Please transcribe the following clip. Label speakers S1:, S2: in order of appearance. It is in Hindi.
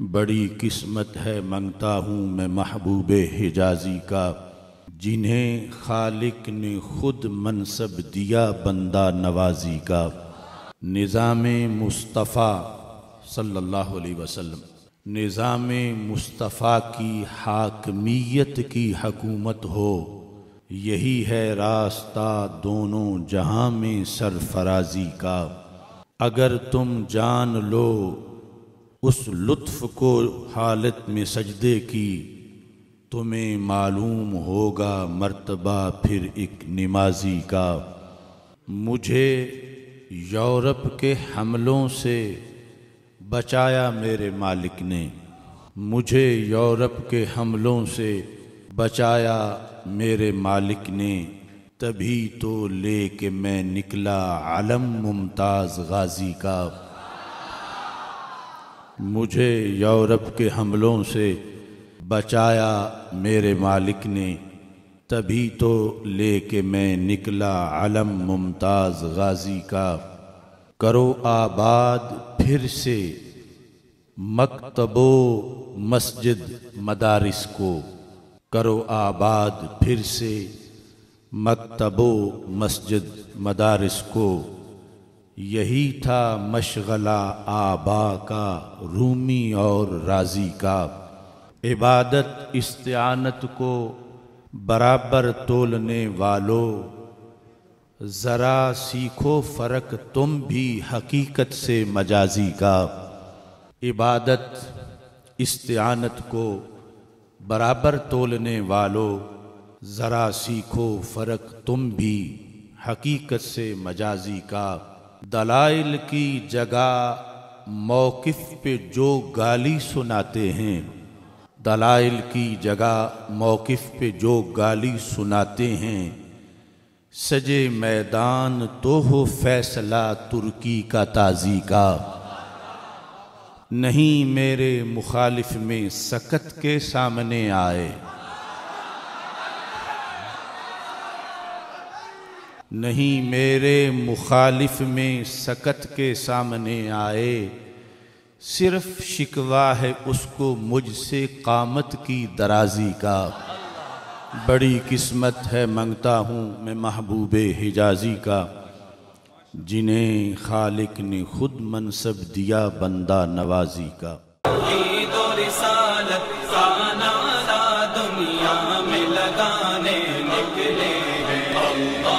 S1: बड़ी किस्मत है मंगता हूँ मैं महबूब हिजाजी का, जिन्हें खालिक ने खुद मनसब दिया बंदा नवाजी का। निज़ाम मुस्तफ़ा सल्लल्लाहु अलैहि वसल्लम, निज़ाम मुस्तफ़ा की हाकमियत की हकूमत हो, यही है रास्ता दोनों जहाँ में सरफराजी का। अगर तुम जान लो उस लुत्फ को हालत में सजदे की, तुम्हें मालूम होगा मर्तबा फिर एक नमाजी का। मुझे यूरोप के हमलों से बचाया मेरे मालिक ने। मुझे यूरोप के हमलों से बचाया मेरे मालिक ने। तभी तो ले के मैं निकला आलम मुमताज़ गाजी का। मुझे यूरोप के हमलों से बचाया मेरे मालिक ने, तभी तो ले के मैं निकला आलम मुमताज़ गाजी का। करो आबाद फिर से मकतबो मस्जिद मदारिस को। करो आबाद फिर से मकतबो मस्जिद मदारिस को। यही था मशगला आबा का, रूमी और राज़ी का। इबादत इस्तानत को बराबर तोलने वालों, ज़रा सीखो फ़र्क तुम भी हकीकत से मजाजी का। इबादत इस्तानत को बराबर तोलने वालों, ज़रा सीखो फ़र्क तुम भी हकीकत से मजाजी का। दलाइल की जगह मौक़िफ़ पे जो गाली सुनाते हैं, दलाइल की जगह मौक़िफ़ पे जो गाली सुनाते हैं, सजे मैदान तो हो फैसला तुर्की का ताज़ी का। नहीं मेरे मुखालिफ में सकत के सामने आए। नहीं मेरे मुखालिफ में सकत के सामने आए। सिर्फ़ शिकवा है उसको मुझसे कामत की दराजी का। बड़ी किस्मत है मंगता हूँ मैं महबूब हिजाजी का। जिन्हें खालिक ने खुद मनसब दिया बंदा नवाजी का। दुनिया में लगाने निकले हैं।